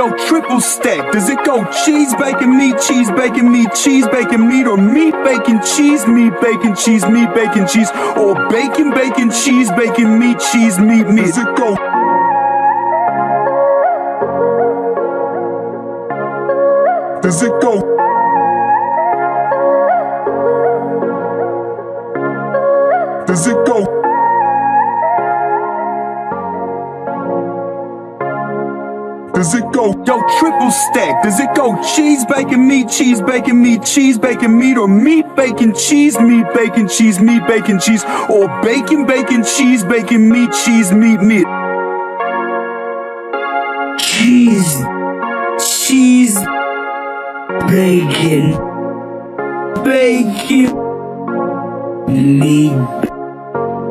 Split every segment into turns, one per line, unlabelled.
Yo, triple stack. Does it go cheese, bacon, meat, cheese, bacon, meat, cheese, bacon, meat, or meat, bacon, cheese, meat, bacon, cheese, meat, bacon, cheese, or bacon, bacon, cheese, bacon, meat, cheese, meat, meat? Does it go? Does it go? Does it go? Does it go? Yo, triple stack. Does it go cheese, bacon, meat, cheese, bacon, meat, cheese, bacon, meat, or meat, bacon, cheese, meat, bacon, cheese, meat, bacon, cheese, or bacon, bacon, cheese, bacon, meat, cheese, meat, meat?
Cheese, cheese, bacon, bacon, meat,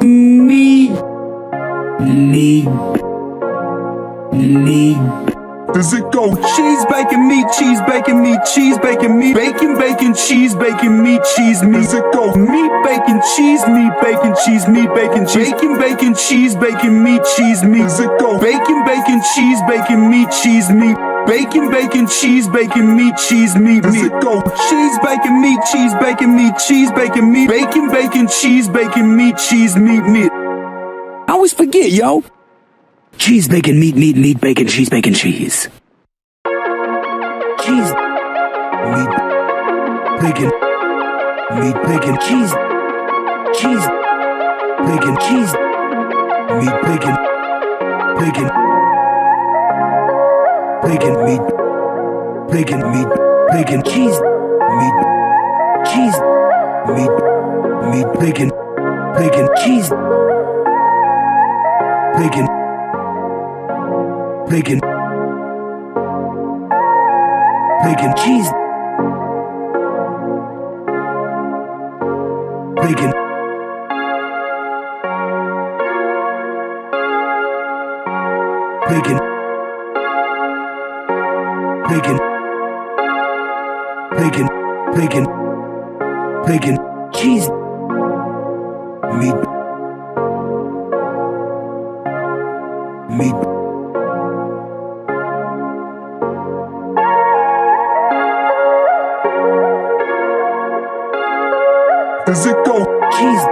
meat, meat. Meat.
Does it go cheese, bacon, meat, cheese, bacon, meat, cheese, bacon, meat, bacon, bacon, cheese, bacon, meat, cheese, meat? Does it go meat, bacon, cheese, meat, bacon, cheese, meat, bacon, cheese, bacon, bacon, cheese, bacon, meat, cheese, meat? Does it go bacon, bacon, cheese, bacon, meat, cheese, meat? Bacon, bacon, cheese, bacon, meat, cheese, meat, Does it go cheese, bacon, meat, cheese, bacon, meat, cheese, bacon, meat, bacon, bacon, cheese, bacon, meat, cheese, meat, meat? I always forget, yo.
Cheese, bacon, meat, meat, meat, bacon, cheese, bacon, cheese. Cheese, meat, bacon, meat, bacon, cheese, cheese, bacon, cheese, meat, bacon, bacon, bacon, meat, bacon, meat, bacon, cheese, meat, cheese, meat, meat, bacon, bacon, cheese, bacon bacon, bacon, cheese, bacon, bacon, bacon, bacon, bacon, bacon, cheese, meat, meat.
Does it go?
Cheese.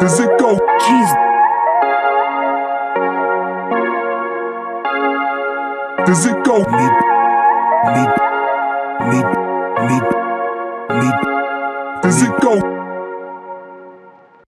Does it go?
Cheese.
Does it go?
Meat. Meat.